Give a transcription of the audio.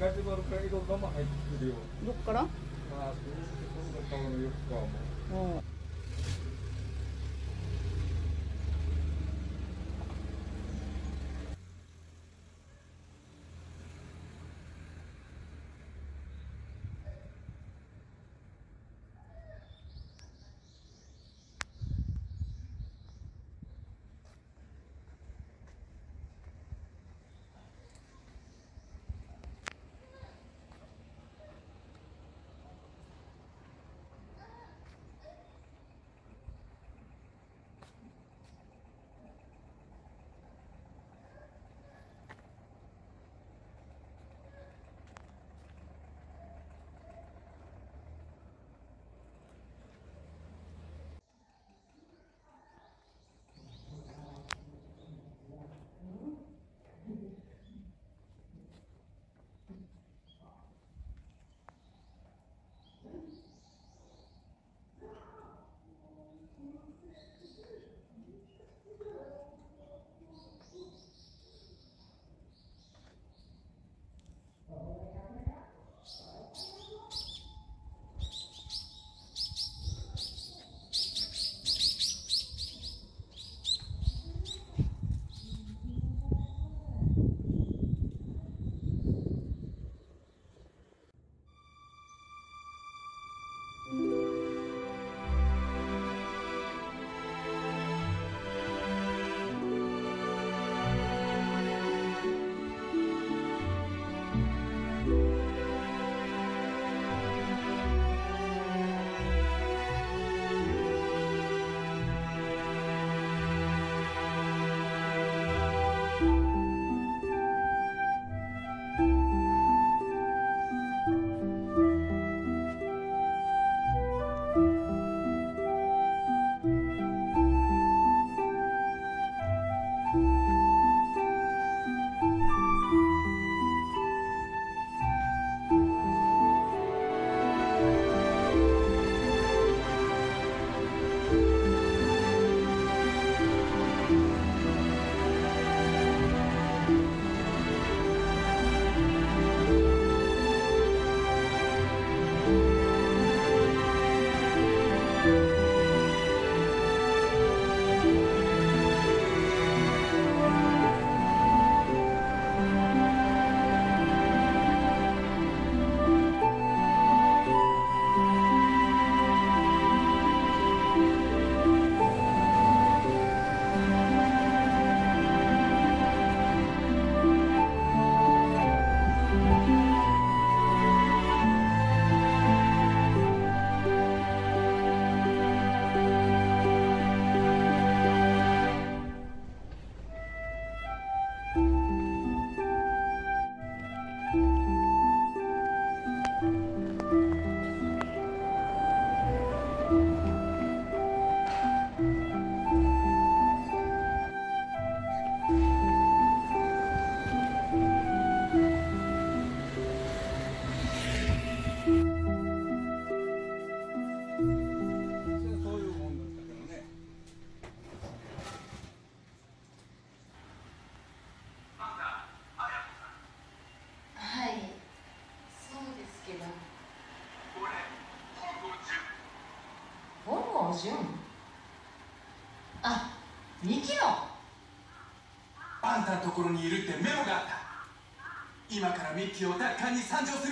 ガジュマルからいろんなもん入ってくるよどっから？まあそのその顔のよくかはもうん4あ2キロ。あんたのところにいるってメモがあった。今からミッキーを奪還に参上する。